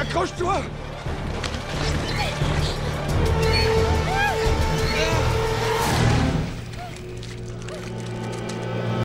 Accroche-toi.